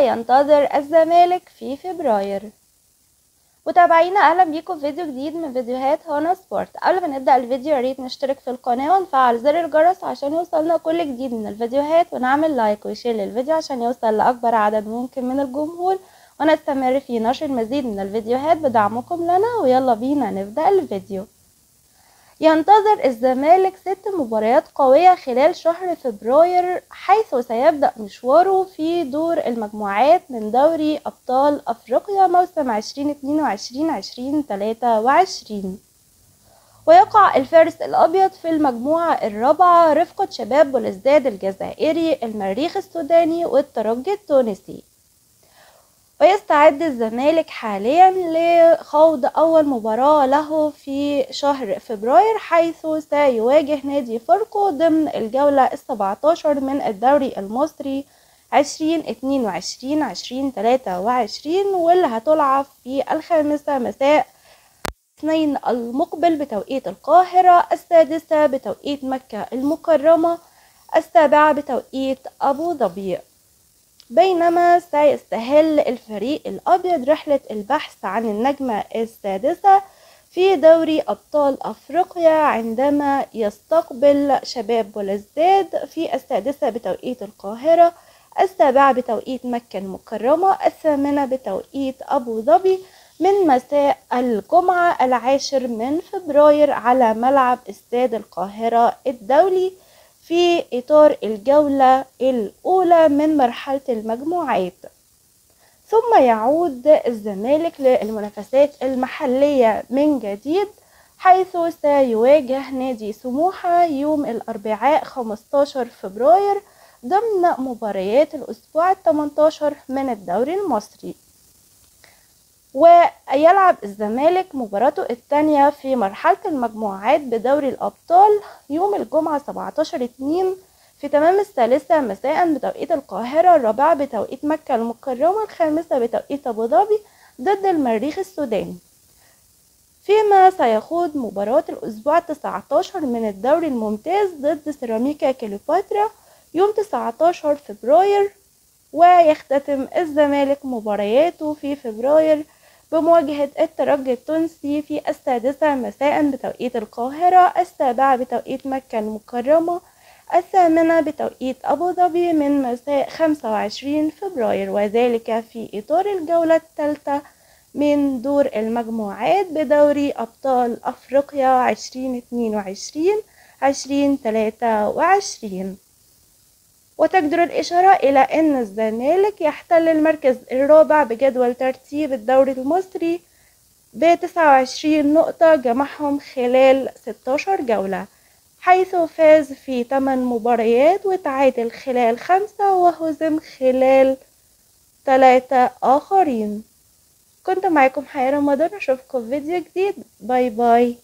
ينتظر الزمالك في فبراير. متابعينا أهلا بيكم في فيديو جديد من فيديوهات هانا سبورت. قبل ما نبدأ الفيديو يا نشترك في القناة ونفعل زر الجرس عشان يوصلنا كل جديد من الفيديوهات ونعمل like و share للفيديو عشان يوصل لأكبر عدد ممكن من الجمهور. ونستمر في نشر المزيد من الفيديوهات بدعمكم لنا ويلا بينا نبدأ الفيديو. ينتظر الزمالك ست مباريات قوية خلال شهر فبراير حيث سيبدأ مشواره في دور المجموعات من دوري أبطال أفريقيا موسم 2022-2023 ويقع الفارس الأبيض في المجموعة الرابعة رفقة شباب بلوزداد الجزائري المريخ السوداني والترجي التونسي. ويستعد الزمالك حاليا لخوض أول مباراة له في شهر فبراير حيث سيواجه نادي فاركو ضمن الجولة السبعتاشر من الدوري المصري عشرين اتنين وعشرين عشرين تلاتة وعشرين واللي هتلعب في الخامسة مساء الاثنين المقبل بتوقيت القاهرة السادسة بتوقيت مكة المكرمة السابعة بتوقيت أبو ظبي. بينما سيستهل الفريق الأبيض رحلة البحث عن النجمة السادسة في دوري أبطال أفريقيا عندما يستقبل شباب بلوزداد في السادسة بتوقيت القاهرة السابعة بتوقيت مكة المكرمة الثامنة بتوقيت أبو ظبي من مساء الجمعة العاشر من فبراير على ملعب استاد القاهرة الدولي. في إطار الجولة الأولى من مرحلة المجموعات. ثم يعود الزمالك للمنافسات المحلية من جديد حيث سيواجه نادي سموحة يوم الأربعاء 15 فبراير ضمن مباريات الأسبوع 18 من الدوري المصري. ويلعب الزمالك مباراته الثانية في مرحلة المجموعات بدوري الأبطال يوم الجمعة 17 2 في تمام الثالثة مساء بتوقيت القاهرة الرابعة بتوقيت مكة المكرمة الخامسة بتوقيت أبو ظبي ضد المريخ السوداني. فيما سيخوض مباراة الأسبوع 19 من الدوري الممتاز ضد سيراميكا كليوباترا يوم 19 فبراير ويختتم الزمالك مبارياته في فبراير بمواجهة الترجي التونسي في السادسة مساء بتوقيت القاهرة السابعة بتوقيت مكة المكرمة الثامنة بتوقيت أبو ظبي من مساء 25 فبراير وذلك في إطار الجولة الثالثة من دور المجموعات بدوري أبطال أفريقيا 2022 2023 وتجدر الإشارة إلى أن الزمالك يحتل المركز الرابع بجدول ترتيب الدوري المصري بتسعة وعشرين نقطة جمعهم خلال 16 جولة حيث فاز في 8 مباريات وتعادل خلال خمسة وهزم خلال ثلاثة آخرين. كنت معكم حياة رمضان أشوفكم في فيديو جديد. bye bye.